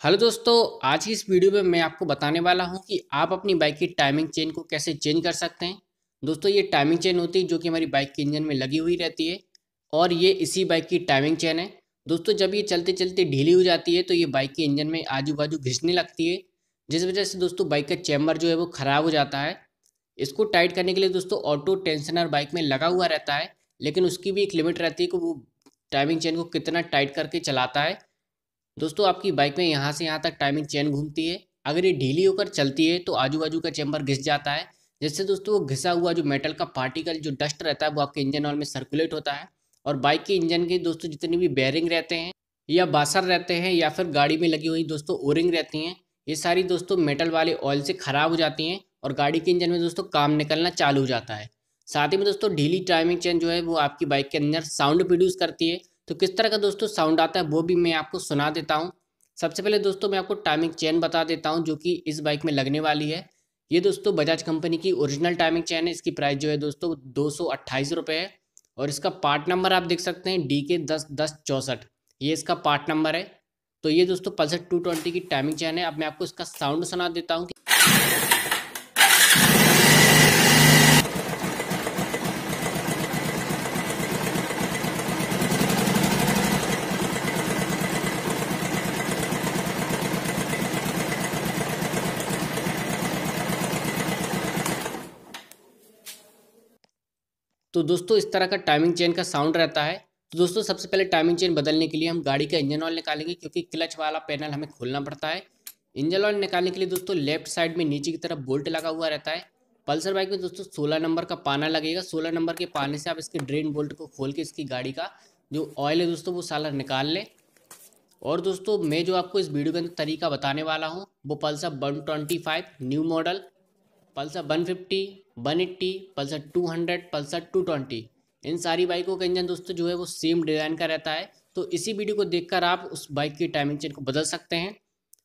Hello दोस्तों, आज की इस वीडियो में मैं आपको बताने वाला हूँ कि आप अपनी बाइक की टाइमिंग चेन को कैसे चेंज कर सकते हैं। दोस्तों, ये टाइमिंग चेन होती है जो कि हमारी बाइक के इंजन में लगी हुई रहती है और ये इसी बाइक की टाइमिंग चेन है। दोस्तों, जब ये चलते चलते ढीली हो जाती है तो ये बाइक के इंजन में आजू बाजू घिसने लगती है, जिस वजह से दोस्तों बाइक का चैम्बर जो है वो ख़राब हो जाता है। इसको टाइट करने के लिए दोस्तों ऑटो टेंशनर बाइक में लगा हुआ रहता है, लेकिन उसकी भी एक लिमिट रहती है कि वो टाइमिंग चेन को कितना टाइट करके चलाता है। दोस्तों, आपकी बाइक में यहाँ से यहाँ तक टाइमिंग चेन घूमती है। अगर ये ढीली होकर चलती है तो आजू बाजू का चैम्बर घिस जाता है। जिससे दोस्तों, वो घिसा हुआ जो मेटल का पार्टिकल जो डस्ट रहता है, वो आपके इंजन ऑयल में सर्कुलेट होता है। और बाइक के इंजन के दोस्तों, जितने भी बैरिंग रहते हैं, या बासर रहते हैं, या फिर गाड़ी में लगी हुई दोस्तों ओरिंग रहती हैं, ये सारी दोस्तों मेटल वाले ऑयल से ख़राब हो जाती हैं और गाड़ी के इंजन में दोस्तों, काम निकलना चालू हो जाता है। साथ ही में दोस्तों, ढीली टाइमिंग चेन जो है, वो आपकी बाइक के अंदर साउंड प्रोड्यूस करती है। तो किस तरह का दोस्तों साउंड आता है, वो भी मैं आपको सुना देता हूँ। सबसे पहले दोस्तों मैं आपको टाइमिंग चेन बता देता हूँ, जो कि इस बाइक में लगने वाली है। ये दोस्तों बजाज कंपनी की ओरिजिनल टाइमिंग चेन है, इसकी प्राइस जो है दोस्तों दो सौ अट्ठाईस रुपये है। और इसका पार्ट नंबर आप देख सकते हैं डी के दस दस चौंसठ। ये इसका पार्ट नंबर है। तो ये दोस्तों पल्सर टू ट्वेंटी की टाइमिंग चेन है। अब मैं आपको इसका साउंड सुना देता हूँ तो दोस्तों, इस तरह का टाइमिंग चेन का साउंड रहता है। तो दोस्तों, सबसे पहले टाइमिंग चेन बदलने के लिए हम गाड़ी का इंजन ऑयल निकालेंगे, क्योंकि क्लच वाला पैनल हमें खोलना पड़ता है। इंजन ऑयल निकालने के लिए दोस्तों लेफ़्ट साइड में नीचे की तरफ़ बोल्ट लगा हुआ रहता है। पल्सर बाइक में दोस्तों, सोलह नंबर का पाना लगेगा। सोलह नंबर के पाने से आप इसके ड्रेन बोल्ट को खोल के इसकी गाड़ी का जो ऑयल है दोस्तों, वो साला निकाल लें। और दोस्तों, मैं जो आपको इस वीडियो के अंदर तरीका बताने वाला हूँ, वो Pulsar one twenty five new model Pulsar one fifty, one eighty, Pulsar two hundred, Pulsar two twenty. इन सारी बाइकों का इंजन दोस्तों जो है वो सेम डिज़ाइन का रहता है। तो इसी वीडियो को देखकर आप उस बाइक की टाइमिंग चेन को बदल सकते हैं।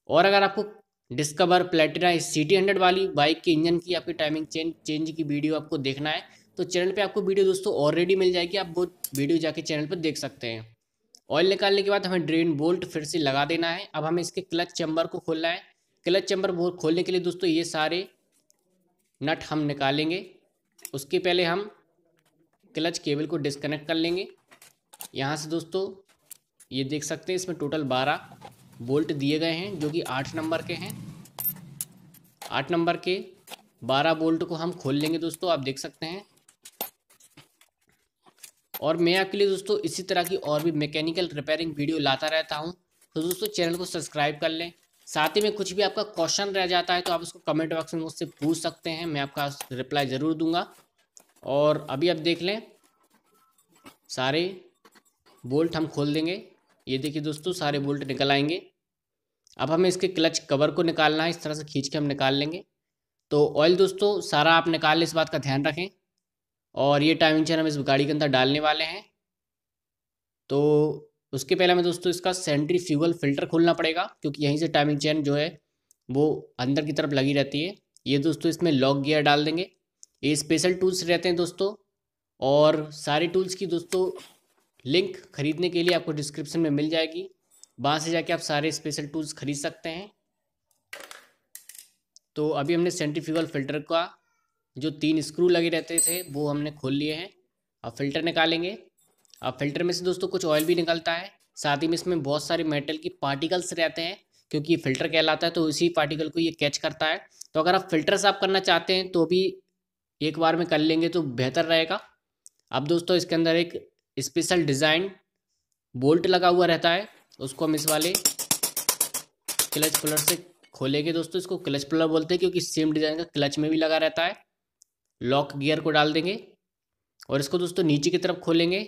और अगर आपको Discover Platina C T hundred वाली बाइक के इंजन की आपकी टाइमिंग चेंज चेंज की वीडियो आपको देखना है तो चैनल पे आपको वीडियो दोस्तों ऑलरेडी मिल जाएगी। आप वो वीडियो जाके चैनल पर देख सकते हैं। ऑयल निकालने के बाद हमें ड्रेन बोल्ट फिर से लगा देना है। अब हमें इसके क्लच चैम्बर को खोलना है। क्लच चैम्बर खोलने के लिए दोस्तों ये सारे नट हम निकालेंगे। उसके पहले हम क्लच केबल को डिस्कनेक्ट कर लेंगे। यहाँ से दोस्तों, ये देख सकते हैं, इसमें टोटल बारह बोल्ट दिए गए हैं, जो कि आठ नंबर के हैं। आठ नंबर के बारह बोल्ट को हम खोल लेंगे दोस्तों, आप देख सकते हैं। और मैं आपके लिए दोस्तों, इसी तरह की और भी मैकेनिकल रिपेयरिंग वीडियो लाता रहता हूँ। तो दोस्तों, चैनल को सब्सक्राइब कर लें। साथ ही में कुछ भी आपका क्वेश्चन रह जाता है तो आप उसको कमेंट बॉक्स में मुझसे पूछ सकते हैं। मैं आपका रिप्लाई ज़रूर दूँगा। और अभी आप देख लें, सारे बोल्ट हम खोल देंगे। ये देखिए दोस्तों, सारे बोल्ट निकल आएँगे। अब हमें इसके क्लच कवर को निकालना है। इस तरह से खींच के हम निकाल लेंगे। तो ऑयल दोस्तों, सारा आप निकाल लें, इस बात का ध्यान रखें। और ये टाइमिंग चेन हम इस गाड़ी के अंदर डालने वाले हैं। तो उसके पहले हमें दोस्तों इसका सेंट्री फ्यूगल फ़िल्टर खोलना पड़ेगा, क्योंकि यहीं से टाइमिंग चेन जो है, वो अंदर की तरफ़ लगी रहती है। ये दोस्तों इसमें लॉक गियर डाल देंगे। ये स्पेशल टूल्स रहते हैं दोस्तों, और सारे टूल्स की दोस्तों लिंक खरीदने के लिए आपको डिस्क्रिप्शन में मिल जाएगी। वहाँ से जाके आप सारे स्पेशल टूल्स खरीद सकते हैं। तो अभी हमने सेंट्रीफ्यूगल फ़िल्टर का जो तीन स्क्रू लगे रहते थे, वो हमने खोल लिए हैं। अब फ़िल्टर निकालेंगे। अब फ़िल्टर में से दोस्तों कुछ ऑयल भी निकलता है। साथ ही में इसमें बहुत सारे मेटल की पार्टिकल्स रहते हैं, क्योंकि ये फ़िल्टर कहलाता है तो इसी पार्टिकल को ये कैच करता है। तो अगर आप फ़िल्टर साफ़ करना चाहते हैं तो भी एक बार में कर लेंगे तो बेहतर रहेगा। अब दोस्तों इसके अंदर एक स्पेशल डिज़ाइन बोल्ट लगा हुआ रहता है, उसको हम इस वाले क्लच प्लर से खोलेंगे दोस्तों। इसको क्लच प्लर बोलते हैं, क्योंकि सेम डिज़ाइन का क्लच में भी लगा रहता है। लॉक गियर को डाल देंगे और इसको दोस्तों नीचे की तरफ़ खोलेंगे।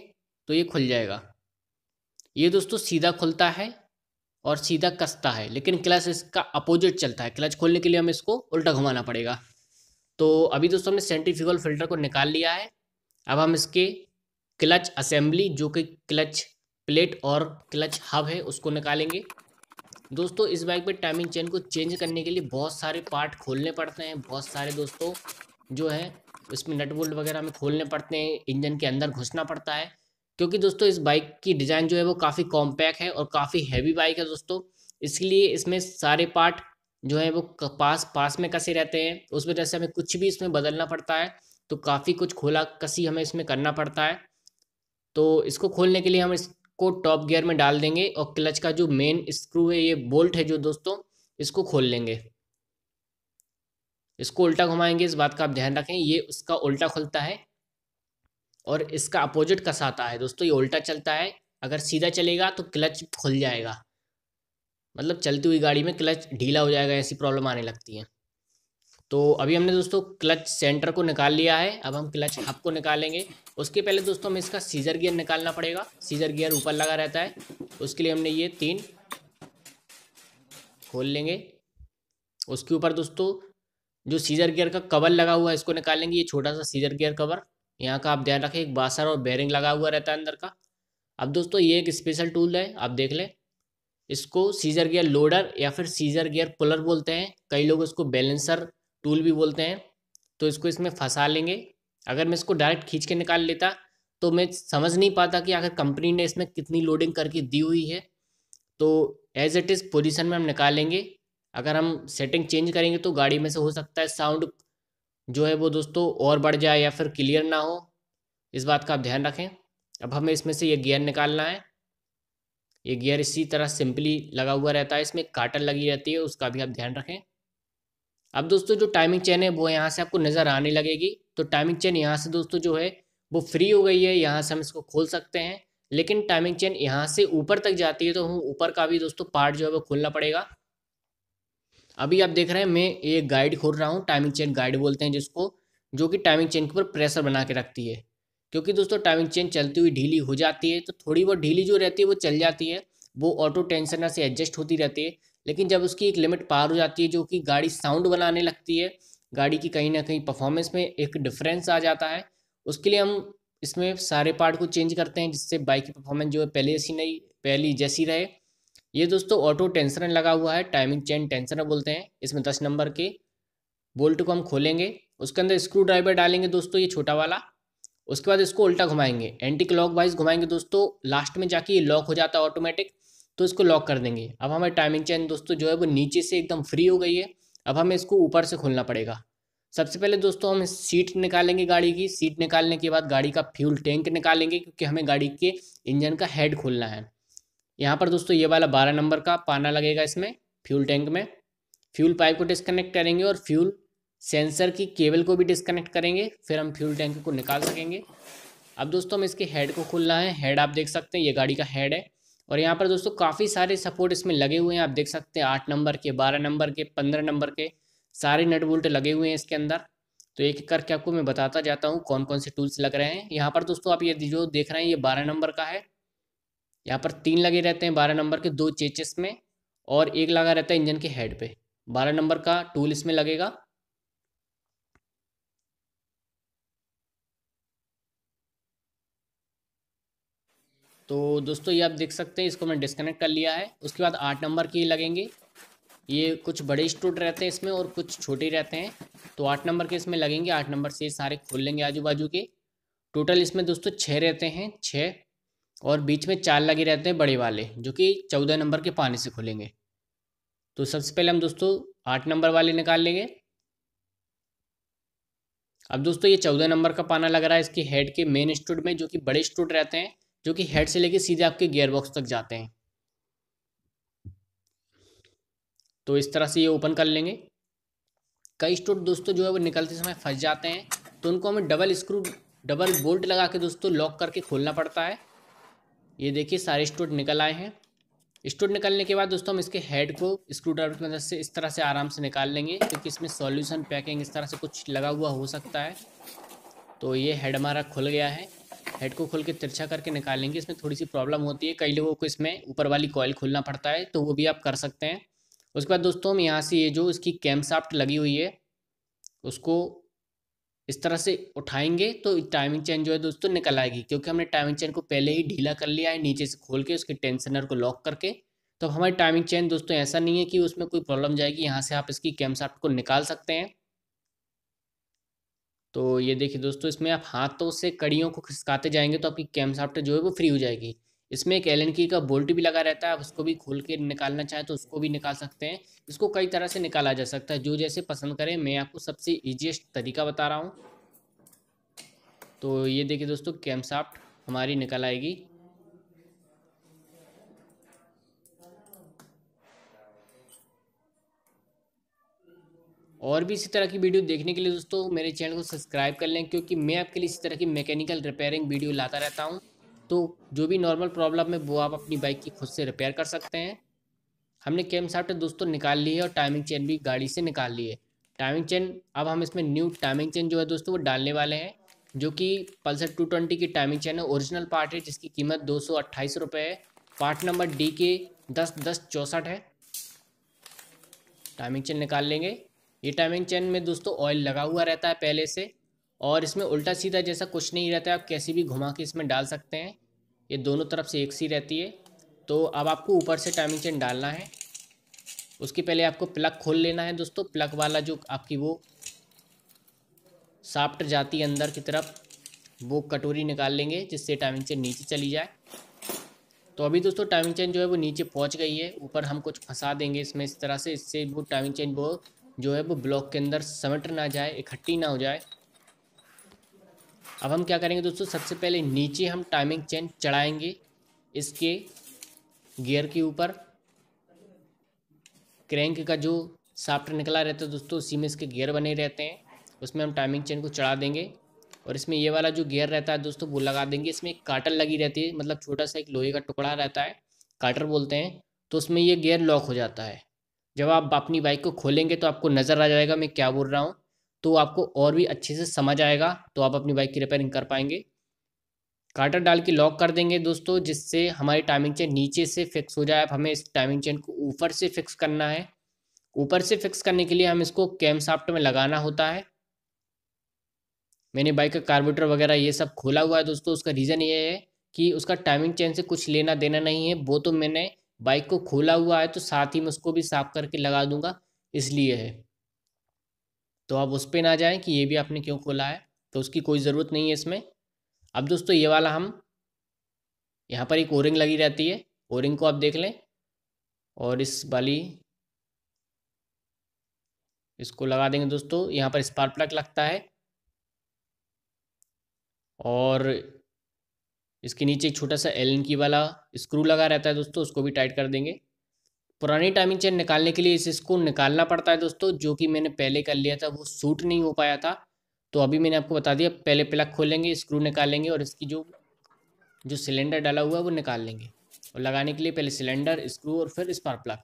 तो ये खुल जाएगा। ये दोस्तों सीधा खुलता है और सीधा कसता है, लेकिन क्लच इसका अपोजिट चलता है। क्लच खोलने के लिए हमें इसको उल्टा घुमाना पड़ेगा। तो अभी दोस्तों हमने सेंट्रीफ्यूगल फ़िल्टर को निकाल लिया है। अब हम इसके क्लच असेंबली, जो कि क्लच प्लेट और क्लच हब है, उसको निकालेंगे। दोस्तों इस बाइक पे टाइमिंग चेन को चेंज करने के लिए बहुत सारे पार्ट खोलने पड़ते हैं। बहुत सारे दोस्तों जो है, इसमें नट बोल्ट वगैरह हमें खोलने पड़ते हैं, इंजन के अंदर घुसना पड़ता है। क्योंकि दोस्तों इस बाइक की डिज़ाइन जो है वो काफ़ी कॉम्पैक्ट है और काफ़ी हैवी बाइक है दोस्तों। इसलिए इसमें सारे पार्ट जो है वो पास पास में कसे रहते हैं। उस वजह से हमें कुछ भी इसमें बदलना पड़ता है तो काफ़ी कुछ खोला, कसी हमें इसमें करना पड़ता है। तो इसको खोलने के लिए हम इसको टॉप गियर में डाल देंगे और क्लच का जो मेन स्क्रू है, ये बोल्ट है जो दोस्तों, इसको खोल लेंगे। इसको उल्टा घुमाएँगे, इस बात का आप ध्यान रखें, ये उसका उल्टा खुलता है। और इसका अपोजिट कसाता है दोस्तों, ये उल्टा चलता है। अगर सीधा चलेगा तो क्लच खुल जाएगा। मतलब चलती हुई गाड़ी में क्लच ढीला हो जाएगा, ऐसी प्रॉब्लम आने लगती है। तो अभी हमने दोस्तों क्लच सेंटर को निकाल लिया है। अब हम क्लच हब को निकालेंगे। उसके पहले दोस्तों हमें इसका सीजर गियर निकालना पड़ेगा। सीजर गियर ऊपर लगा रहता है। उसके लिए हमने ये तीन खोल लेंगे। उसके ऊपर दोस्तों जो सीजर गियर का कवर लगा हुआ है, इसको निकालेंगे। ये छोटा सा सीजर गियर कवर यहाँ का आप ध्यान रखें, एक बासर और बेरिंग लगा हुआ रहता है अंदर का। अब दोस्तों, ये एक स्पेशल टूल है, आप देख लें। इसको सीजर गियर लोडर या फिर सीजर गियर पुलर बोलते हैं। कई लोग इसको बैलेंसर टूल भी बोलते हैं। तो इसको इसमें फंसा लेंगे। अगर मैं इसको डायरेक्ट खींच के निकाल लेता तो मैं समझ नहीं पाता कि अगर कंपनी ने इसमें कितनी लोडिंग करके दी हुई है। तो एज इट इज़ पोजिशन में हम निकालेंगे। अगर हम सेटिंग चेंज करेंगे तो गाड़ी में से हो सकता है साउंड जो है वो दोस्तों और बढ़ जाए या फिर क्लियर ना हो, इस बात का आप ध्यान रखें। अब हमें इसमें से ये गियर निकालना है। ये गियर इसी तरह सिंपली लगा हुआ रहता है, इसमें काटन लगी रहती है, उसका भी आप ध्यान रखें। अब दोस्तों जो टाइमिंग चेन है, वो यहाँ से आपको नज़र आने लगेगी। तो टाइमिंग चेन यहाँ से दोस्तों जो है, वो फ्री हो गई है, यहाँ से हम इसको खोल सकते हैं। लेकिन टाइमिंग चेन यहाँ से ऊपर तक जाती है तो हम ऊपर का भी दोस्तों पार्ट जो है वो खोलना पड़ेगा। अभी आप देख रहे हैं, मैं एक गाइड खोल रहा हूँ टाइमिंग चेन गाइड बोलते हैं जिसको, जो कि टाइमिंग चेन के ऊपर प्रेशर बना के रखती है। क्योंकि दोस्तों टाइमिंग चेन चलती हुई ढीली हो जाती है तो थोड़ी बहुत ढीली जो रहती है, वो चल जाती है। वो ऑटो टेंशनर से एडजस्ट होती रहती है, लेकिन जब उसकी एक लिमिट पार हो जाती है, जो कि गाड़ी साउंड बनाने लगती है, गाड़ी की कहीं ना कहीं परफॉर्मेंस में एक डिफरेंस आ जाता है। उसके लिए हम इसमें सारे पार्ट को चेंज करते हैं, जिससे बाइक की परफॉर्मेंस जो है, पहले जैसी नहीं, पहली जैसी रहे। ये दोस्तों ऑटो टेंसर लगा हुआ है टाइमिंग चेन टेंसर बोलते हैं। इसमें दस नंबर के बोल्ट को हम खोलेंगे। उसके अंदर स्क्रू ड्राइवर डालेंगे दोस्तों, ये छोटा वाला। उसके बाद इसको उल्टा घुमाएँगे। एंटी क्लॉक वाइज घुमाएँगे दोस्तों। लास्ट में जाके ये लॉक हो जाता है ऑटोमेटिक तो इसको लॉक कर देंगे। अब हमें टाइमिंग चेन दोस्तों जो है वो नीचे से एकदम फ्री हो गई है। अब हमें इसको ऊपर से खोलना पड़ेगा। सबसे पहले दोस्तों हम सीट निकालेंगे गाड़ी की। सीट निकालने के बाद गाड़ी का फ्यूल टैंक निकालेंगे, क्योंकि हमें गाड़ी के इंजन का हेड खोलना है। यहाँ पर दोस्तों ये वाला बारह नंबर का पाना लगेगा इसमें, फ्यूल टैंक में। फ्यूल पाइप को डिस्कनेक्ट करेंगे और फ्यूल सेंसर की केबल को भी डिस्कनेक्ट करेंगे, फिर हम फ्यूल टैंक को निकाल सकेंगे। अब दोस्तों हम इसके हेड को खोलना है। हेड आप देख सकते हैं, ये गाड़ी का हेड है। और यहाँ पर दोस्तों काफ़ी सारे सपोर्ट इसमें लगे हुए हैं। आप देख सकते हैं आठ नंबर के, बारह नंबर के, पंद्रह नंबर के सारे नट बोल्ट लगे हुए हैं इसके अंदर। तो एक एक करके आपको मैं बताता जाता हूँ कौन कौन से टूल्स लग रहे हैं। यहाँ पर दोस्तों आप ये जो देख रहे हैं, ये बारह नंबर का है। यहाँ पर तीन लगे रहते हैं बारह नंबर के दो चेचेस में और एक लगा रहता है इंजन के हेड पे। बारह नंबर का टूल इसमें लगेगा। तो दोस्तों, ये आप देख सकते हैं, इसको मैंने डिस्कनेक्ट कर लिया है। उसके बाद आठ नंबर के लगेंगे। ये कुछ बड़े स्टूड रहते हैं इसमें और कुछ छोटे रहते हैं। तो आठ नंबर के इसमें लगेंगे। आठ नंबर से सारे खोल लेंगे आजू बाजू के। टोटल इसमें दोस्तों छः रहते हैं छः और बीच में चार लगे रहते हैं बड़े वाले, जो कि चौदह नंबर के पानी से खोलेंगे। तो सबसे पहले हम दोस्तों आठ नंबर वाले निकाल लेंगे। अब दोस्तों ये चौदह नंबर का पाना लग रहा है इसकी हेड के मेन स्टूड में, जो कि बड़े स्टूड रहते हैं, जो कि हेड से लेके सीधे आपके गियर बॉक्स तक जाते हैं। तो इस तरह से ये ओपन कर लेंगे। कई स्टूड दोस्तों जो है वो निकलते समय फंस जाते हैं तो उनको हमें डबल स्क्रू डबल बोल्ट लगा के दोस्तों लॉक करके खोलना पड़ता है। ये देखिए, सारे स्टूड निकल आए हैं। स्टूड निकलने के बाद दोस्तों हम इसके हेड को स्क्रू ड्राइवर की मदद से इस तरह से आराम से निकाल लेंगे, क्योंकि इसमें सॉल्यूशन पैकिंग इस तरह से कुछ लगा हुआ हो सकता है। तो ये हेड हमारा खुल गया है। हेड को खोल के तिरछा करके निकालेंगे। इसमें थोड़ी सी प्रॉब्लम होती है। कई लोगों को इसमें ऊपर वाली कॉयल खोलना पड़ता है तो वो भी आप कर सकते हैं। उसके बाद दोस्तों हम यहाँ से ये जो इसकी कैम साफ्ट लगी हुई है, उसको इस तरह से उठाएँगे तो टाइमिंग चेन जो है दोस्तों निकल आएगी, क्योंकि हमने टाइमिंग चेन को पहले ही ढीला कर लिया है, नीचे से खोल के उसके टेंशनर को लॉक करके। तो हमारी टाइमिंग चेन दोस्तों ऐसा नहीं है कि उसमें कोई प्रॉब्लम जाएगी, यहाँ से आप इसकी कैम साफ्ट को निकाल सकते हैं। तो ये देखिए दोस्तों, इसमें आप हाथों से कड़ियों को खिसकाते जाएँगे तो आपकी कैम साफ्ट जो है वो फ्री हो जाएगी। इसमें एक एल की का बोल्ट भी लगा रहता है, आप उसको भी खोल के निकालना चाहें तो उसको भी निकाल सकते हैं। इसको कई तरह से निकाला जा सकता है, जो जैसे पसंद करें, मैं आपको सबसे ईजिएस्ट तरीका बता रहा हूँ। तो ये देखिए दोस्तों कैमसाफ्ट हमारी निकल आएगी। और भी इसी तरह की वीडियो देखने के लिए दोस्तों, मेरे चैनल को सब्सक्राइब कर लें, क्योंकि मैं आपके लिए इसी तरह की मैकेनिकल रिपेयरिंग वीडियो लाता रहता हूँ। तो जो भी नॉर्मल प्रॉब्लम है, वो आप अपनी बाइक की खुद से रिपेयर कर सकते हैं। हमने कैम साफ्ट दोस्तों निकाल ली है और टाइमिंग चेन भी गाड़ी से निकाल ली है। टाइमिंग चेन अब हम इसमें न्यू टाइमिंग चेन जो है दोस्तों, वो डालने वाले हैं, जो कि पल्सर टू ट्वेंटी की टाइमिंग चेन है। ओरिजिनल पार्ट है, जिसकी कीमत दो सौ अट्ठाईस रुपये है। पार्ट नंबर डी के दस दस चौंसठ है। टाइमिंग चेन निकाल लेंगे। ये टाइमिंग चेन में दोस्तों ऑयल लगा हुआ रहता है पहले से। और इसमें उल्टा सीधा जैसा कुछ नहीं रहता है। आप कैसे भी घुमा के इसमें डाल सकते हैं। ये दोनों तरफ़ से एक सी रहती है। तो अब आपको ऊपर से टाइमिंग चेन डालना है। उसके पहले आपको प्लग खोल लेना है दोस्तों। प्लग वाला जो आपकी वो साफ्ट जाती है अंदर की तरफ़, वो कटोरी निकाल लेंगे, जिससे टाइमिंग चेन नीचे चली जाए। तो अभी दोस्तों टाइमिंग चेन जो है वो नीचे पहुँच गई है। ऊपर हम कुछ फंसा देंगे इसमें इस तरह से। इससे वो टाइमिंग चेन वो जो है वो ब्लॉक के अंदर समेट ना जाए, इकट्ठी ना हो जाए। अब हम क्या करेंगे दोस्तों, सबसे पहले नीचे हम टाइमिंग चेन चढ़ाएँगे इसके गियर के ऊपर। क्रैंक का जो साफ्ट निकला रहता है दोस्तों, उसी में इसके गियर बने रहते हैं। उसमें हम टाइमिंग चेन को चढ़ा देंगे और इसमें ये वाला जो गियर रहता है दोस्तों, वो लगा देंगे। इसमें एक काटर लगी रहती है मतलब छोटा सा एक लोहे का टुकड़ा रहता है काटर बोलते हैं। तो उसमें ये गियर लॉक हो जाता है। जब आप अपनी बाइक को खोलेंगे तो आपको नज़र आ जाएगा, मैं क्या बोल रहा हूँ। तो आपको और भी अच्छे से समझ आएगा तो आप अपनी बाइक की रिपेयरिंग कर पाएँगे। काटर डाल के लॉक कर देंगे दोस्तों, जिससे हमारी टाइमिंग चेन नीचे से फिक्स हो जाए। अब हमें इस टाइमिंग चेन को ऊपर से फिक्स करना है। ऊपर से फिक्स करने के लिए हम इसको कैम साफ्ट में लगाना होता है। मैंने बाइक का कार्बोरेटर वगैरह ये सब खोला हुआ है दोस्तों, उसका रीज़न ये है कि उसका टाइमिंग चेन से कुछ लेना देना नहीं है। वो तो मैंने बाइक को खोला हुआ है तो साथ ही मैं उसको भी साफ़ करके लगा दूँगा, इसलिए है। तो आप उस पर ना जाएँ कि ये भी आपने क्यों खोला है तो उसकी कोई ज़रूरत नहीं है इसमें। अब दोस्तों, ये वाला हम, यहाँ पर एक ओरिंग लगी रहती है। ओरिंग को आप देख लें, और इस वाली, इसको लगा देंगे दोस्तों, यहाँ पर स्पार्क प्लग लगता है। और इसके नीचे एक छोटा सा एलन की वाला स्क्रू लगा रहता है दोस्तों, उसको भी टाइट कर देंगे। पुरानी टाइमिंग चेन निकालने के लिए इस इसको निकालना पड़ता है दोस्तों, जो कि मैंने पहले कर लिया था, वो सूट नहीं हो पाया था। तो अभी मैंने आपको बता दिया, पहले प्लग खोलेंगे स्क्रू निकालेंगे और इसकी जो जो सिलेंडर डाला हुआ है, वो निकाल लेंगे। और लगाने के लिए पहले सिलेंडर स्क्रू और फिर स्पार्क प्लग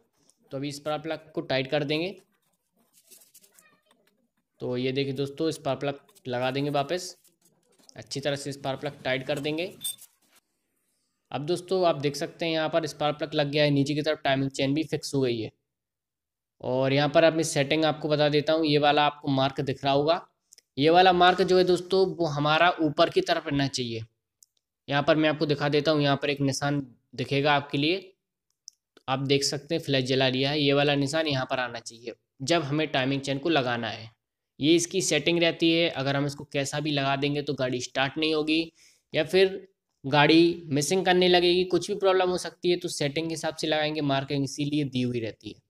तो अभी स्पार्क प्लग को टाइट कर देंगे। तो ये देखिए दोस्तों स्पार्क प्लग लगा देंगे वापस। अच्छी तरह से स्पार्क प्लग टाइट कर देंगे। अब दोस्तों, आप देख सकते हैं यहाँ पर स्पार्क प्लग लग गया है, नीचे की तरफ़ टाइमिंग चेन भी फिक्स हो गई है। और यहाँ पर अपनी सेटिंग आपको बता देता हूँ, ये वाला आपको मार्क दिख रहा होगा। ये वाला मार्क जो है दोस्तों, वो हमारा ऊपर की तरफ़ रहना चाहिए। यहाँ पर मैं आपको दिखा देता हूँ, यहाँ पर एक निशान दिखेगा आपके लिए। आप देख सकते हैं फ्लैश जला लिया है, ये वाला निशान यहाँ पर आना चाहिए, जब हमें टाइमिंग चेन को लगाना है। ये इसकी सेटिंग रहती है, अगर हम इसको कैसा भी लगा देंगे तो गाड़ी स्टार्ट नहीं होगी, या फिर गाड़ी मिसिंग करने लगेगी, कुछ भी प्रॉब्लम हो सकती है तो सेटिंग के हिसाब से लगाएँगे मार्किंग इसीलिए दी हुई रहती है।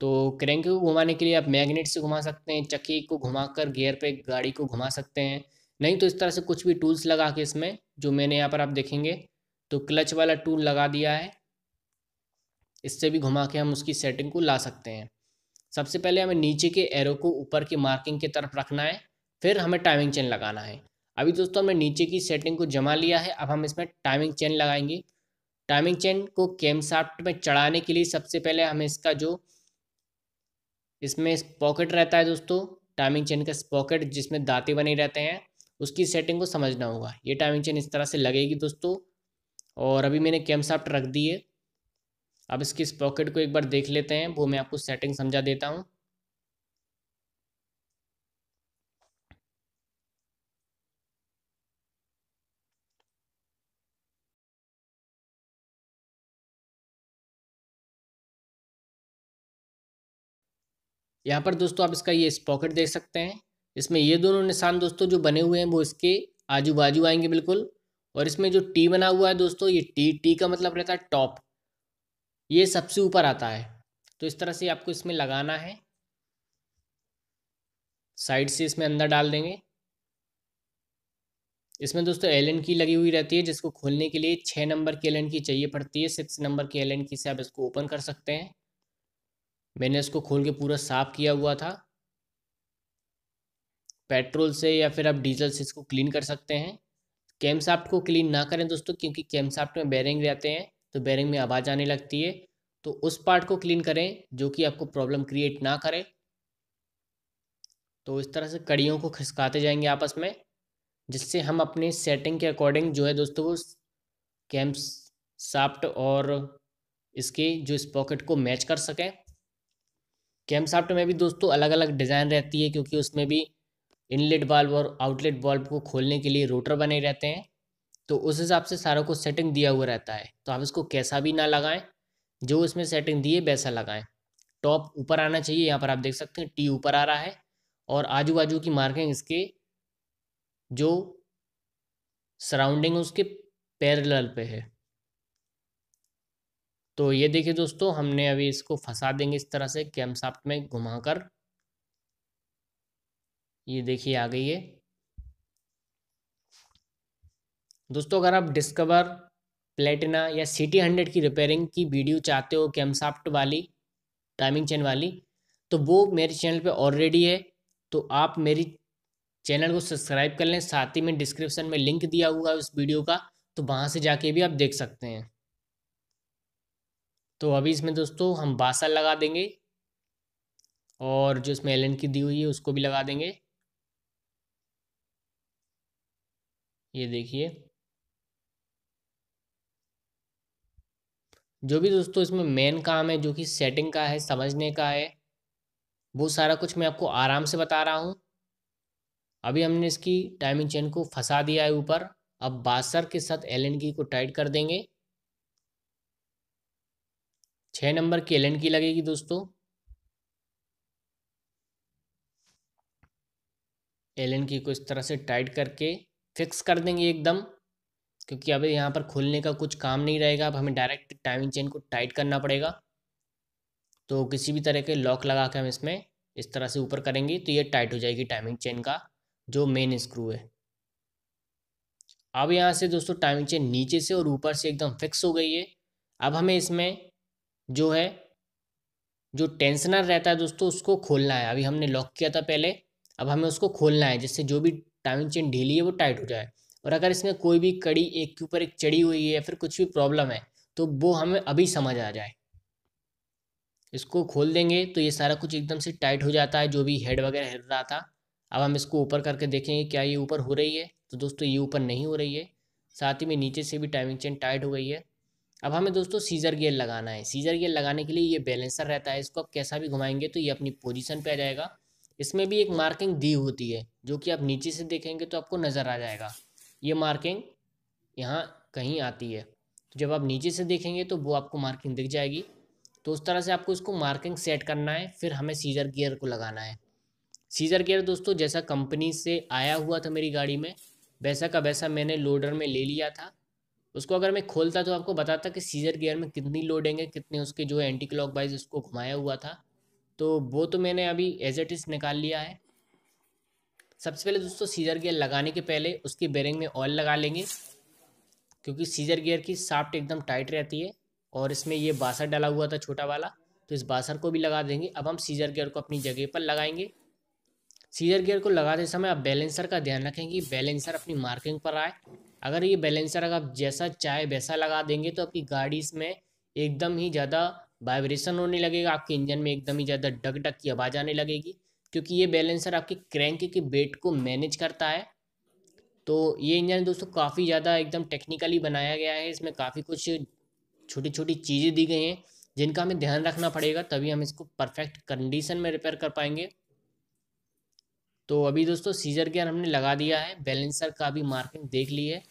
तो क्रैंक को घुमाने के लिए आप मैग्नेट से घुमा सकते हैं, चक्की को घुमाकर गियर पे गाड़ी को घुमा सकते हैं। नहीं तो इस तरह से कुछ भी टूल्स लगा के इसमें, जो मैंने यहाँ पर आप देखेंगे तो क्लच वाला टूल लगा दिया है। इससे भी घुमा के हम उसकी सेटिंग को ला सकते हैं। सबसे पहले हमें नीचे के एरो को ऊपर की मार्किंग की तरफ़ रखना है, फिर हमें टाइमिंग चेन लगाना है। अभी दोस्तों हमने नीचे की सेटिंग को जमा लिया है, अब हम इसमें टाइमिंग चेन लगाएँगे। टाइमिंग चेन को केम साफ्ट में चढ़ाने के लिए सबसे पहले हमें इसका जो, इसमें पॉकेट रहता है दोस्तों टाइमिंग चेन का पॉकेट जिसमें दाते बने रहते हैं, उसकी सेटिंग को समझना होगा। ये टाइमिंग चेन इस तरह से लगेगी दोस्तों, और अभी मैंने कैम साफ्ट रख दी है। अब इसकी इस पॉकेट को एक बार देख लेते हैं, वो मैं आपको सेटिंग समझा देता हूँ। यहाँ पर दोस्तों आप इसका ये पॉकेट देख सकते हैं। इसमें ये दोनों निशान दोस्तों जो बने हुए हैं, वो इसके आजू बाजू आएँगे बिल्कुल। और इसमें जो टी बना हुआ है दोस्तों, ये टी टी का मतलब रहता है टॉप ये सबसे ऊपर आता है। तो इस तरह से आपको इसमें लगाना है। साइड से इसमें अंदर डाल देंगे। इसमें दोस्तों एल की लगी हुई रहती है, जिसको खोलने के लिए छः नंबर की एल की चाहिए पड़ती है। सिक्स नंबर की एल की से आप इसको ओपन कर सकते हैं। मैंने इसको खोल के पूरा साफ़ किया हुआ था। पेट्रोल से या फिर आप डीजल से इसको क्लीन कर सकते हैं। कैम साफ्ट को क्लीन ना करें दोस्तों, क्योंकि कैम साफ्ट में बैरिंग रहते हैं तो बैरिंग में आवाज़ आने लगती है। तो उस पार्ट को क्लीन करें, जो कि आपको प्रॉब्लम क्रिएट ना करे। तो इस तरह से कड़ियों को खिसकाते जाएँगे आपस में, जिससे हम अपने सेटिंग के अकॉर्डिंग जो है दोस्तों, वो कैम साफ्ट और इसके जो इस पॉकेट को मैच कर सकें। कैम साफ्ट में भी दोस्तों अलग अलग डिज़ाइन रहती है क्योंकि उसमें भी इनलेट बल्ब और आउटलेट बल्ब को खोलने के लिए रोटर बने रहते हैं। तो उस हिसाब से सारा कुछ सेटिंग दिया हुआ रहता है। तो आप इसको कैसा भी ना लगाएँ, जो इसमें सेटिंग दी है वैसा लगाएँ। टॉप ऊपर आना चाहिए, यहाँ पर आप देख सकते हैं, टी ऊपर आ रहा है और आजू बाजू की मार्किंग इसके जो सराउंडिंग उसके पैरेलल पे है। तो ये देखिए दोस्तों, हमने अभी इसको फंसा देंगे इस तरह से कैम साफ्ट में घुमाकर। ये देखिए आ गई है। दोस्तों, अगर आप डिस्कवर, प्लेटिना या सी टी हंड्रेड की रिपेयरिंग की वीडियो चाहते हो, कैमसाफ्ट वाली, टाइमिंग चेन वाली तो वो मेरे चैनल पे ऑलरेडी है। तो आप मेरी चैनल को सब्सक्राइब कर लें, साथ ही में डिस्क्रिप्शन में लिंक दिया हुआ है उस वीडियो का तो वहाँ से जाके भी आप देख सकते हैं। तो अभी इसमें दोस्तों हम बासर लगा देंगे और जो इसमें एल की दी हुई है उसको भी लगा देंगे। ये देखिए। जो भी दोस्तों इसमें मेन काम है, जो कि सेटिंग का है, समझने का है, वो सारा कुछ मैं आपको आराम से बता रहा हूँ। अभी हमने इसकी टाइमिंग चेन को फंसा दिया है ऊपर। अब बासर के साथ एल की को टाइट कर देंगे। छः नंबर की एल की लगेगी दोस्तों। एल की को इस तरह से टाइट करके फिक्स कर देंगे एकदम, क्योंकि अब यहाँ पर खुलने का कुछ काम नहीं रहेगा। अब हमें डायरेक्ट टाइमिंग चेन को टाइट करना पड़ेगा। तो किसी भी तरह के लॉक लगा के हम इसमें इस तरह से ऊपर करेंगे तो ये टाइट हो जाएगी टाइमिंग चेन का, जो मेन स्क्रू है। अब यहाँ से दोस्तों टाइमिंग चेन नीचे से और ऊपर से एकदम फिक्स हो गई है। अब हमें इसमें जो है, जो टेंशनर रहता है दोस्तों, उसको खोलना है। अभी हमने लॉक किया था पहले, अब हमें उसको खोलना है, जिससे जो भी टाइमिंग चेन ढीली है, वो टाइट हो जाए। और अगर इसमें कोई भी कड़ी एक के ऊपर एक चढ़ी हुई है या फिर कुछ भी प्रॉब्लम है तो वो हमें अभी समझ आ जाए। इसको खोल देंगे तो ये सारा कुछ एकदम से टाइट हो जाता है, जो भी हेड वगैरह हिल रहा था। अब हम इसको ऊपर करके देखेंगे क्या ये ऊपर हो रही है। तो दोस्तों, ये ऊपर नहीं हो रही है। साथ ही में नीचे से भी टाइमिंग चेन टाइट हो गई है। अब हमें दोस्तों सीजर गियर लगाना है। सीजर गियर लगाने के लिए ये बैलेंसर रहता है, इसको आप कैसा भी घुमाएँगे तो ये अपनी पोजीशन पे आ जाएगा। इसमें भी एक मार्किंग दी होती है, जो कि आप नीचे से देखेंगे तो आपको नज़र आ जाएगा। ये मार्किंग यहाँ कहीं आती है। तो जब आप नीचे से देखेंगे तो वो आपको मार्किंग दिख जाएगी। तो उस तरह से आपको इसको मार्किंग सेट करना है, फिर हमें सीजर गियर को लगाना है। सीजर गियर दोस्तों जैसा कंपनी से आया हुआ था मेरी गाड़ी में, वैसा का वैसा मैंने लोडर में ले लिया था। उसको अगर मैं खोलता तो आपको बताता कि सीजर गियर में कितनी लोडिंग है, कितने उसके जो है एंटी क्लॉक वाइज उसको घुमाया हुआ था। तो वो तो मैंने अभी एज इट इज़ निकाल लिया है। सबसे पहले दोस्तों सीजर गियर लगाने के पहले उसकी बेरिंग में ऑयल लगा लेंगे, क्योंकि सीजर गियर की साफ्ट एकदम टाइट रहती है और इसमें ये बासर डाला हुआ था छोटा वाला तो इस बासर को भी लगा देंगे। अब हम सीजर गियर को अपनी जगह पर लगाएँगे। सीजर गियर को लगाते समय आप बैलेंसर का ध्यान रखें कि बैलेंसर अपनी मार्किंग पर आए। अगर ये बैलेंसर अगर आप जैसा चाहे वैसा लगा देंगे तो आपकी गाड़ी इसमें एकदम ही ज़्यादा वाइब्रेशन होने लगेगा, आपके इंजन में एकदम ही ज़्यादा डग डग की आवाज़ आने लगेगी। क्योंकि ये बैलेंसर आपके क्रैंक के वेट को मैनेज करता है। तो ये इंजन दोस्तों काफ़ी ज़्यादा एकदम टेक्निकली बनाया गया है। इसमें काफ़ी कुछ छोटी छोटी चीज़ें दी गई हैं, जिनका हमें ध्यान रखना पड़ेगा, तभी हम इसको परफेक्ट कंडीशन में रिपेयर कर पाएँगे। तो अभी दोस्तों सीजर गियर हमने लगा दिया है, बैलेंसर का भी मार्किंग देख ली है।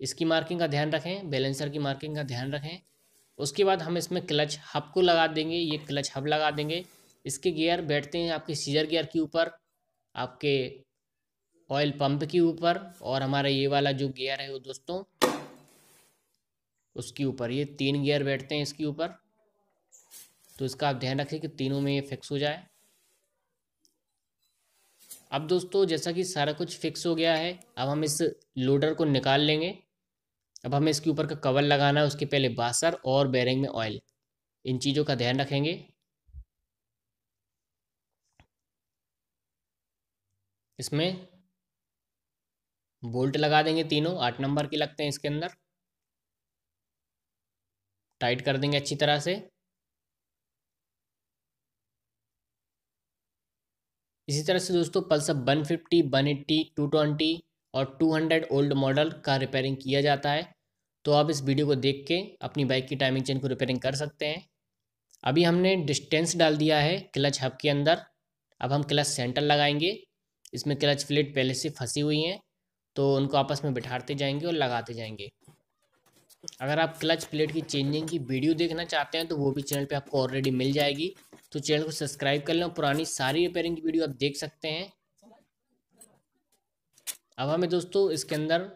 इसकी मार्किंग का ध्यान रखें, बैलेंसर की मार्किंग का ध्यान रखें। उसके बाद हम इसमें क्लच हब को लगा देंगे, ये क्लच हब लगा देंगे। इसके गियर बैठते हैं आपके सीजर गियर के ऊपर, आपके ऑयल पंप के ऊपर और हमारा ये वाला जो गियर है वो दोस्तों, उसके ऊपर, ये तीन गियर बैठते हैं इसके ऊपर। तो इसका आप ध्यान रखें कि तीनों में ये फिक्स हो जाए। अब दोस्तों, जैसा कि सारा कुछ फिक्स हो गया है, अब हम इस लोडर को निकाल लेंगे। अब हमें इसके ऊपर का कवर लगाना है, उसके पहले बासर और बैरिंग में ऑयल इन चीज़ों का ध्यान रखेंगे। इसमें बोल्ट लगा देंगे तीनों, आठ नंबर के लगते हैं इसके अंदर। टाइट कर देंगे अच्छी तरह से। इसी तरह से दोस्तों Pulsar one fifty, one eighty two twenty और टू हंड्रेड ओल्ड मॉडल का रिपेयरिंग किया जाता है। तो आप इस वीडियो को देख के अपनी बाइक की टाइमिंग चेन को रिपेयरिंग कर सकते हैं। अभी हमने डिस्टेंस डाल दिया है क्लच हब के अंदर। अब हम क्लच सेंटर लगाएँगे। इसमें क्लच प्लेट पहले से फंसी हुई हैं। तो उनको आपस में बिठाते जाएँगे और लगाते जाएँगे। अगर आप क्लच प्लेट की चेंजिंग की वीडियो देखना चाहते हैं तो वो भी चैनल पे आपको ऑलरेडी मिल जाएगी। तो चैनल को सब्सक्राइब कर लें पुरानी सारी रिपेयरिंग की वीडियो आप देख सकते हैं। अब हमें दोस्तों इसके अंदर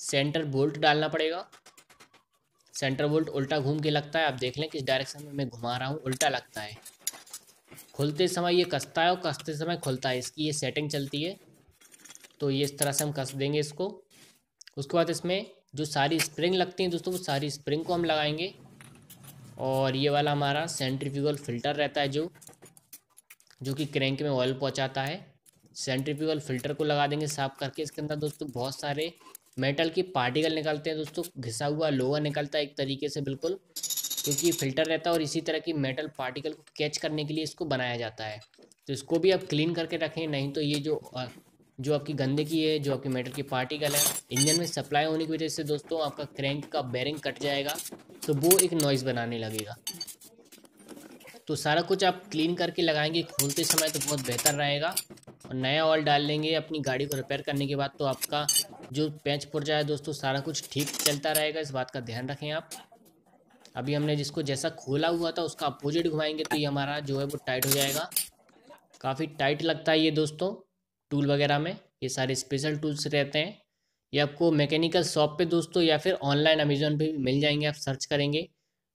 सेंटर बोल्ट डालना पड़ेगा। सेंटर बोल्ट उल्टा घूम के लगता है। आप देख लें किस डायरेक्शन में मैं घुमा रहा हूँ, उल्टा लगता है। खुलते समय ये कसता है और कसते समय खुलता है। इसकी ये सेटिंग चलती है। तो ये इस तरह से हम कस देंगे इसको। उसके बाद इसमें जो सारी स्प्रिंग लगती हैं दोस्तों, वो सारी स्प्रिंग को हम लगाएँगे। और ये वाला हमारा सेंट्रीफ्यूगल फ़िल्टर रहता है जो जो कि क्रैंक में ऑयल पहुंचाता है। सेंट्रीफ्यूगल फ़िल्टर को लगा देंगे साफ़ करके। इसके अंदर दोस्तों, बहुत सारे मेटल के पार्टिकल निकलते हैं दोस्तों। घिसा हुआ लोहा निकलता है एक तरीके से बिल्कुल, क्योंकि फ़िल्टर रहता है और इसी तरह की मेटल पार्टिकल को कैच करने के लिए इसको बनाया जाता है। तो इसको भी आप क्लीन करके रखें, नहीं तो ये जो जो आपकी गंदगी है, जो आपकी मेटल की पार्टिकल है, इंजन में सप्लाई होने की वजह से दोस्तों आपका क्रैंक का बैरिंग कट जाएगा तो वो एक नॉइज़ बनाने लगेगा। तो सारा कुछ आप क्लीन करके लगाएँगे, खोलते समय तो बहुत बेहतर रहेगा। और नया ऑयल डाल लेंगे, अपनी गाड़ी को रिपेयर करने के बाद तो आपका जो पैंच पुर्जा है दोस्तों, सारा कुछ ठीक चलता रहेगा, इस बात का ध्यान रखें आप। अभी हमने जिसको जैसा खोला हुआ था, उसका अपोजिट घुमाएँगे तो ये हमारा जो है वो टाइट हो जाएगा। काफ़ी टाइट लगता है ये दोस्तों। टूल वगैरह में, ये सारे स्पेशल टूल्स रहते हैं। ये आपको मैकेनिकल शॉप पे दोस्तों या फिर ऑनलाइन अमेजोन पे भी मिल जाएँगे, आप सर्च करेंगे।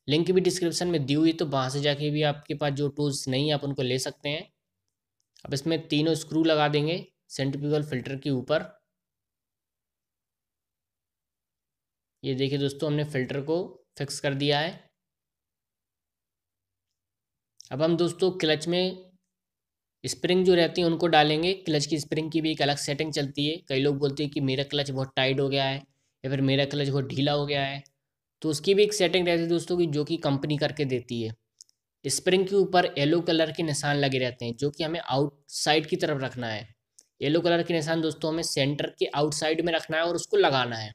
लिंक भी डिस्क्रिप्शन में दी हुई तो वहाँ से जाके भी आपके पास जो टूल्स नहीं है आप उनको ले सकते हैं। अब इसमें तीनों स्क्रू लगा देंगे सेंट्रीफ्यूगल फ़िल्टर के ऊपर। ये देखिए दोस्तों, हमने फ़िल्टर को फिक्स कर दिया है। अब हम दोस्तों क्लच में स्प्रिंग जो रहती है, उनको डालेंगे। क्लच की स्प्रिंग की भी एक अलग सेटिंग चलती है। कई लोग बोलते हैं कि मेरा क्लच बहुत टाइट हो गया है, या फिर मेरा क्लच बहुत ढीला हो गया है। तो उसकी भी एक सेटिंग रहती है दोस्तों, की जो कि कंपनी करके देती है। स्प्रिंग के ऊपर येलो कलर के निशान लगे रहते हैं, जो कि हमें आउटसाइड की तरफ़ रखना है। येलो कलर के निशान दोस्तों, हमें सेंटर के आउटसाइड में रखना है और उसको लगाना है।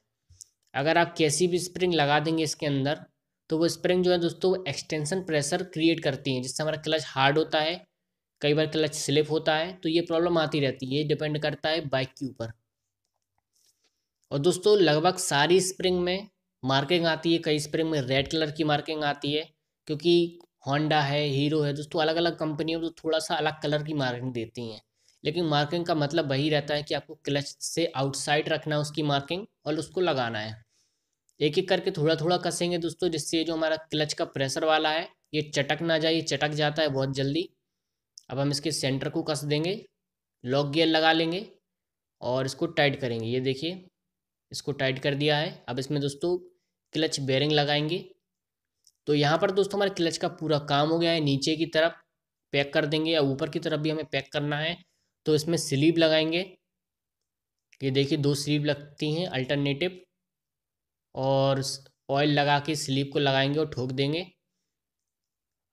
अगर आप कैसी भी स्प्रिंग लगा देंगे इसके अंदर तो वो स्प्रिंग जो है दोस्तों एक्सटेंशन प्रेशर क्रिएट करती हैं, जिससे हमारा क्लच हार्ड होता है कई बार क्लच स्लिप होता है तो ये प्रॉब्लम आती रहती है, ये डिपेंड करता है बाइक के ऊपर। और दोस्तों, लगभग सारी स्प्रिंग में मार्किंग आती है, कई स्प्रिंग में रेड कलर की मार्किंग आती है, क्योंकि होंडा है हीरो है, दोस्तों अलग अलग कंपनियों तो थोड़ा सा अलग कलर की मार्किंग देती हैं। लेकिन मार्किंग का मतलब वही रहता है कि आपको क्लच से आउटसाइड रखना है उसकी मार्किंग और उसको लगाना है। एक एक करके थोड़ा थोड़ा कसेंगे दोस्तों, जिससे जो हमारा क्लच का प्रेशर वाला है, ये चटक ना जाए, ये चटक जाता है बहुत जल्दी। अब हम इसके सेंटर को कस देंगे लॉक गियर लगा लेंगे और इसको टाइट करेंगे। ये देखिए, इसको टाइट कर दिया है। अब इसमें दोस्तों क्लच बेरिंग लगाएँगे। तो यहाँ पर दोस्तों हमारे क्लच का पूरा काम हो गया है। नीचे की तरफ़ पैक कर देंगे या ऊपर की तरफ़ भी हमें पैक करना है। तो इसमें स्लीव लगाएँगे। ये देखिए, दो स्लीव लगती हैं अल्टरनेटिव और ऑयल लगा के स्लीव को लगाएँगे और ठोक देंगे।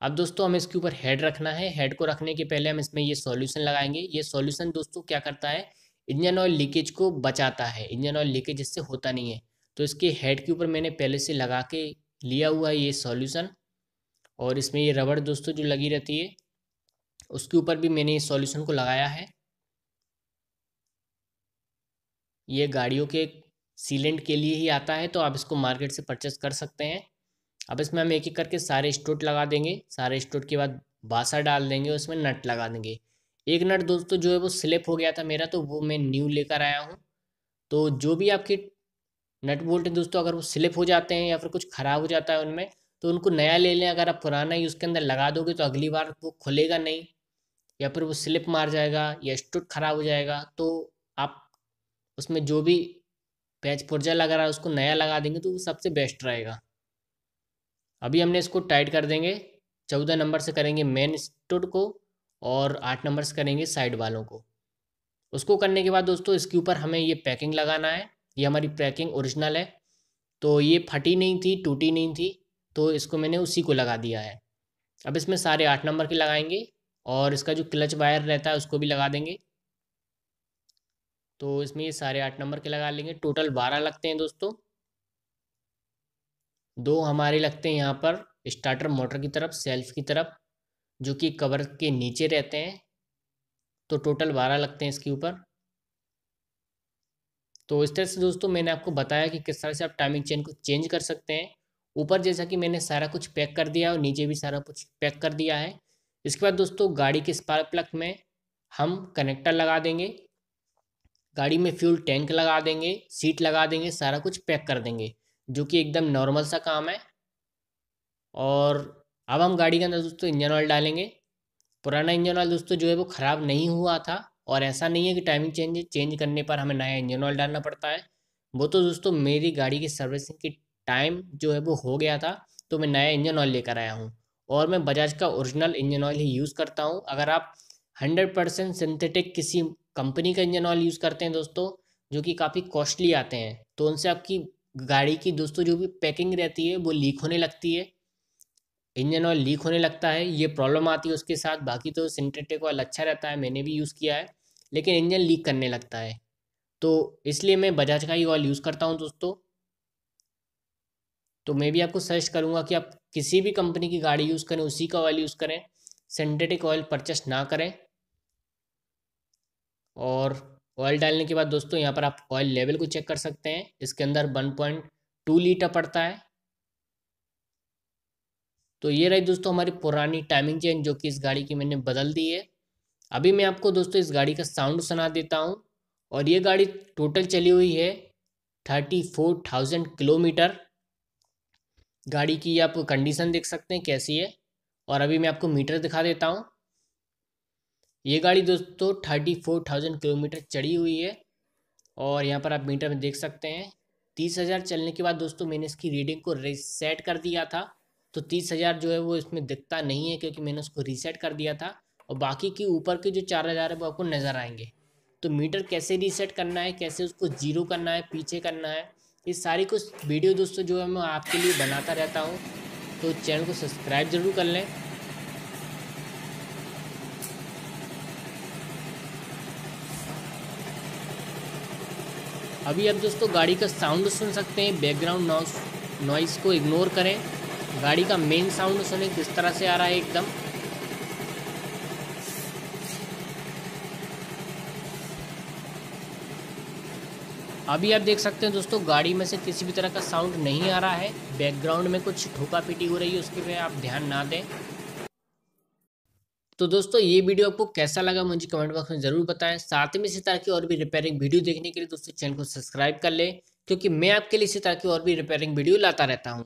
अब दोस्तों, हमें इसके ऊपर हेड रखना है। हेड को रखने के पहले हम इसमें ये सॉल्यूशन लगाएँगे। ये सॉल्यूशन दोस्तों क्या करता है? इंजन ऑयल लीकेज को बचाता है। इंजन ऑयल लीकेज इससे होता नहीं है। तो इसके हेड के ऊपर मैंने पहले से लगा के लिया हुआ है ये सॉल्यूशन और इसमें ये रबड़ दोस्तों जो लगी रहती है, उसके ऊपर भी मैंने इस सॉल्यूशन को लगाया है। ये गाड़ियों के सीलेंट के लिए ही आता है तो आप इसको मार्केट से परचेस कर सकते हैं। अब इसमें हम एक एक करके सारे स्टोट लगा देंगे। सारे स्टोट के बाद बासा डाल देंगे, उसमें नट लगा देंगे। एक नट दोस्तों जो है वो स्लिप हो गया था मेरा तो वो मैं न्यू लेकर आया हूँ। तो जो भी आपके नट बोल्ट है दोस्तों, अगर वो स्लिप हो जाते हैं या फिर कुछ ख़राब हो जाता है उनमें तो उनको नया ले लें। अगर आप पुराना ही उसके अंदर लगा दोगे तो अगली बार वो खुलेगा नहीं, या फिर वो स्लिप मार जाएगा या स्टूट ख़राब हो जाएगा तो आप उसमें जो भी पैच पुर्जा लगा रहा है, उसको नया लगा देंगे तो वो सबसे बेस्ट रहेगा। अभी हमने इसको टाइट कर देंगे। चौदह नंबर से करेंगे मेन स्टूड को और आठ नंबर से करेंगे साइड वालों को। उसको करने के बाद दोस्तों, इसके ऊपर हमें ये पैकिंग लगाना है। ये हमारी पैकिंग ओरिजिनल है। तो ये फटी नहीं थी, टूटी नहीं थी तो इसको मैंने उसी को लगा दिया है। अब इसमें सारे आठ नंबर के लगाएँगे और इसका जो क्लच वायर रहता है, उसको भी लगा देंगे। तो इसमें ये सारे आठ नंबर के लगा लेंगे। टोटल बारह लगते हैं दोस्तों। दो हमारे लगते हैं यहाँ पर स्टार्टर मोटर की तरफ़ सेल्फ की तरफ़, जो कि कवर के नीचे रहते हैं। तो टोटल बारह लगते हैं इसके ऊपर। तो इस तरह से दोस्तों मैंने आपको बताया कि किस तरह से आप टाइमिंग चेन को चेंज कर सकते हैं। ऊपर जैसा कि मैंने सारा कुछ पैक कर दिया और नीचे भी सारा कुछ पैक कर दिया है। इसके बाद दोस्तों गाड़ी के स्पार्क प्लग में हम कनेक्टर लगा देंगे। गाड़ी में फ्यूल टैंक लगा देंगे सीट लगा देंगे, सारा कुछ पैक कर देंगे। जो कि एकदम नॉर्मल सा काम है। और अब हम गाड़ी के अंदर दोस्तों इंजन ऑयल डालेंगे। पुराना इंजन ऑयल दोस्तों जो है वो ख़राब नहीं हुआ था और ऐसा नहीं है कि टाइमिंग चेंज चेंज करने पर हमें नया इंजन ऑयल डालना पड़ता है। वो तो दोस्तों मेरी गाड़ी की सर्विसिंग की टाइम जो है वो हो गया था तो मैं नया इंजन ऑयल लेकर आया हूँ। और मैं बजाज का ओरिजिनल इंजन ऑयल ही यूज़ करता हूँ। अगर आप हंड्रेड परसेंट सिंथेटिक किसी कंपनी का इंजन ऑयल यूज़ करते हैं दोस्तों, जो कि काफ़ी कॉस्टली आते हैं तो उनसे आपकी गाड़ी की दोस्तों जो भी पैकिंग रहती है, वो लीक होने लगती है। इंजन ऑयल लीक होने लगता है, ये प्रॉब्लम आती है उसके साथ। बाकी तो सिंथेटिक ऑयल अच्छा रहता है, मैंने भी यूज़ किया है, लेकिन इंजन लीक करने लगता है। तो इसलिए मैं बजाज का ही ऑयल यूज़ करता हूँ दोस्तों। तो मैं भी आपको सजेस्ट करूँगा कि आप किसी भी कंपनी की गाड़ी यूज़ करें, उसी का ऑयल यूज़ करें। सिंथेटिक ऑयल परचेस ना करें। और ऑयल डालने के बाद दोस्तों यहाँ पर आप ऑयल लेवल को चेक कर सकते हैं। इसके अंदर वन पॉइंट टू लीटर पड़ता है। तो ये रही दोस्तों हमारी पुरानी टाइमिंग चेन जो कि इस गाड़ी की मैंने बदल दी है। अभी मैं आपको दोस्तों इस गाड़ी का साउंड सुना देता हूँ। और ये गाड़ी टोटल चली हुई है थर्टी फोर थाउज़ेंड किलोमीटर गाड़ी की आप कंडीशन देख सकते हैं, कैसी है। और अभी मैं आपको मीटर दिखा देता हूँ। ये गाड़ी दोस्तों थर्टी फोर थाउज़ेंड किलोमीटर चढ़ी हुई है और यहाँ पर आप मीटर में देख सकते हैं। तीस हज़ार चलने के बाद दोस्तों मैंने इसकी रीडिंग को रीसेट कर दिया था। तो तीस हज़ार जो है वो इसमें दिखता नहीं है क्योंकि मैंने उसको रीसेट कर दिया था और बाकी की ऊपर के जो चार हज़ार है वो आपको नज़र आएँगे। तो मीटर कैसे रीसेट करना है, कैसे उसको ज़ीरो करना है, पीछे करना है, ये सारी कुछ वीडियो दोस्तों जो है मैं आपके लिए बनाता रहता हूँ। तो चैनल को सब्सक्राइब ज़रूर कर लें। अभी आप दोस्तों गाड़ी का साउंड सुन सकते हैं बैकग्राउंड नॉइस को इग्नोर करें। गाड़ी का मेन साउंड सुने, किस तरह से आ रहा है एकदम। अभी आप देख सकते हैं दोस्तों, गाड़ी में से किसी भी तरह का साउंड नहीं आ रहा है। बैकग्राउंड में कुछ ठोका पीटी हो रही है, उसके पे आप ध्यान ना दें। तो दोस्तों, ये वीडियो आपको कैसा लगा मुझे कमेंट बॉक्स में ज़रूर बताएँ। साथ में इसी तरह की और भी रिपेयरिंग वीडियो देखने के लिए दोस्तों, चैनल को सब्सक्राइब कर लें, क्योंकि मैं आपके लिए इसी तरह की और भी रिपेयरिंग वीडियो लाता रहता हूँ।